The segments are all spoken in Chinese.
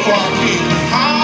话题。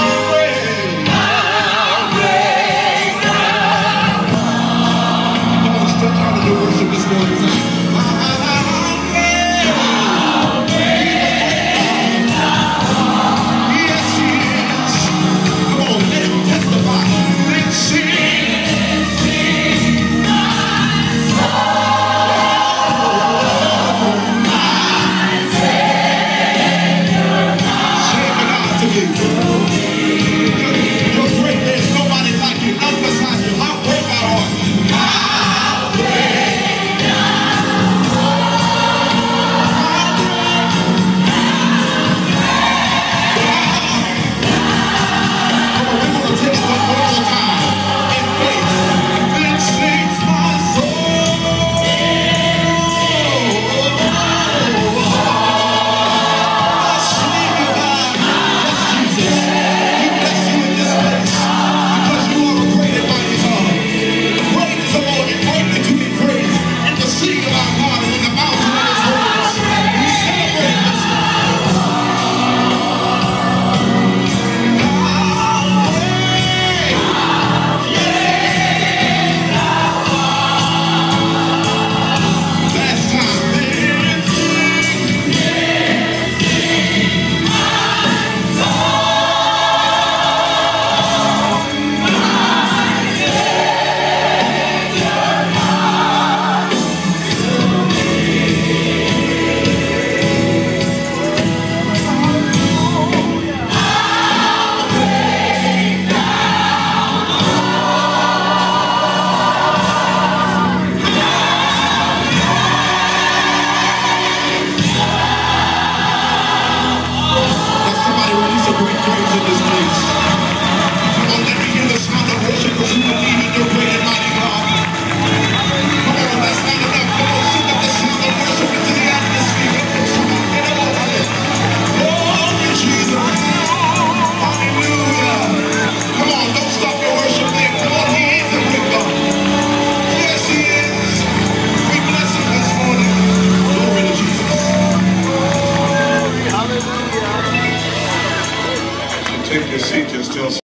can see just